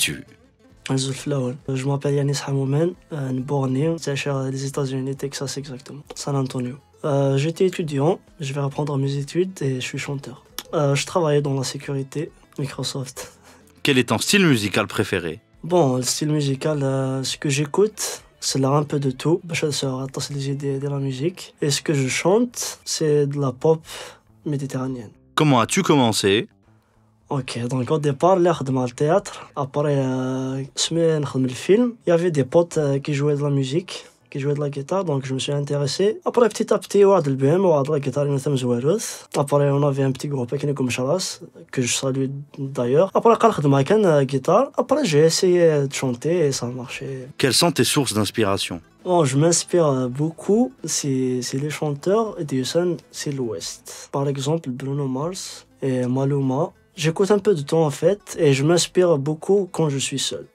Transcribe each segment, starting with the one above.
es-tu Je m'appelle Yanis Hamoumen, borné, cherche les États-Unis, Texas exactement, San Antonio. Euh, j'étais étudiant, je vais reprendre mes études et je suis chanteur. Euh, je travaillais dans la sécurité, Microsoft. Quel est ton style musical préféré? Bon, le style musical, euh, ce que j'écoute, c'est là un peu de tout. Je suis les idées de la musique. Et ce que je chante, c'est de la pop méditerranéenne. Comment as-tu commencé? Ok, donc au départ, là, dans le théâtre. Après, euh, semaine, le film, il y avait des potes qui jouaient de la musique qui jouait de la guitare, donc je me suis intéressé. Après, petit à petit, on a le BM, on a la guitare, Après, on avait un petit groupe qui comme Charas, que je salue d'ailleurs. Après, j'ai la guitare. Après, j'ai essayé de chanter et ça a marché. Quelles sont tes sources d'inspiration? Bon, je m'inspire beaucoup, c'est les chanteurs et c'est l'Ouest. Par exemple, Bruno Mars et Maluma. J'écoute un peu de temps en fait et je m'inspire beaucoup quand je suis seul.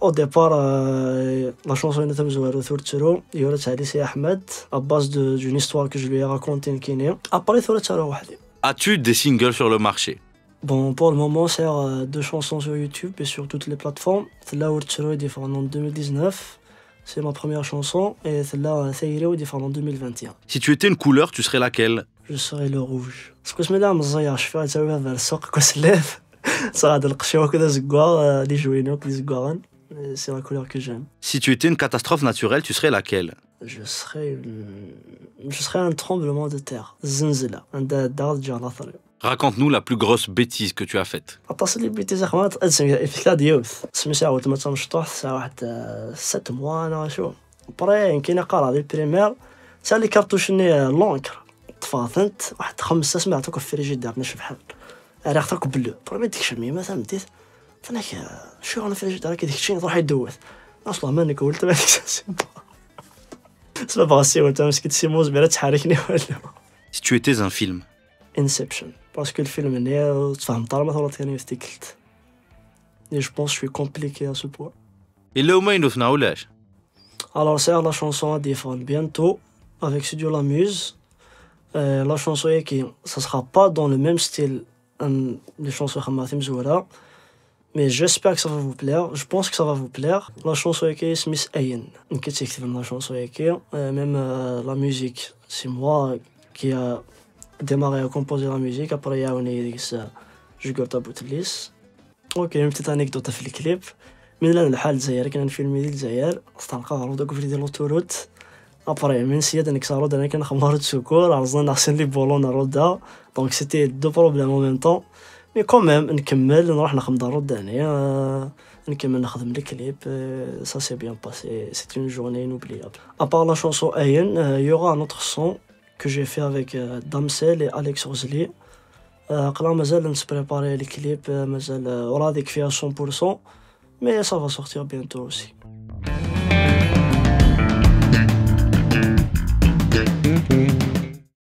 Au départ, la chanson Salisi Ahmed, à base d'une histoire que je lui ai racontée en Kenya. Après, As-tu des singles sur le marché? Bon, pour le moment, c'est deux chansons sur YouTube et sur toutes les plateformes. Là, Thurtsaro est en 2019. C'est ma première chanson et celle-là, Thaïré, est différent en 2021. Si tu étais une couleur, tu serais laquelle? سوغي لو روج باسكو سمينا مزير شفا تاوي هذا السوق كوسلاف صار هذا القشوه كذا زكوار لي جوينو لي زكوارن سي لا كولور كو جيم Si tu étais une catastrophe naturelle, tu serais laquelle Je serais une... Je serais un tremblement de terre زنزلة عند الدار تجي على الطريق Raconte-nous la plus grosse bêtise que tu as faite. اتصل لي بيتي زعما في كلا ديوث سمي ساعة تما تنشطوح ساعة واحد ست موا انا شو بري كاينه قرا ديال البريمير ساعة لي كارتوشني لونكر تفاطنت واحد خمسة سمع عطوك في الفريجيدار نشف بحال راه ترك بلو بروبي ديك شمي مثلا ديت فناك شو أنا في الفريجيدار كي ديك الشيء تروح يدوز. أصلا ما ناك ولت ما ديك سلا باغا سي ولت مسكيت سي موز بلا تحركني ولا. سي تو ايتيز ان فيلم انسبشن باسكو الفيلم هنايا تفهم طالما ولا تاني استيكلت اي جو بونس شوي كومبليكي ا سو بوان الا هما ينوفنا ولاش الوغ سي لا شونسون ديفون بيانتو افيك ستوديو لا ميوز Euh, la chanson qui ça sera pas dans le même style euh, les chansons Hamatim Zoura mais j'espère que ça va vous plaire je pense que ça va vous plaire la chanson qui est Smith Ayen qui est la chanson qui euh, même euh, la musique c'est moi qui a démarré à composer la musique après il y a une je garde à Boutlis ok une petite anecdote في الكليب من لان الحال الجزائر كان فيلم ديال الجزائر استلقى عروض كفر ديال لوتوروت Après, même s'il y a des exaros, il y a des secours, alors on a les bolons à roda. Donc c'était deux problèmes en même temps. Mais quand même, on كمل نروح نخدم roda ثانية نكمل نخدم الكليب ça s'est bien passé c'est une journée inoubliable à part la chanson Ayen il y aura un autre son que j'ai fait avec Damsel et Alex Rosely قلا مازال نسبريباري الكليب مازال راضيك فيها 100% mais ça va sortir bientôt aussi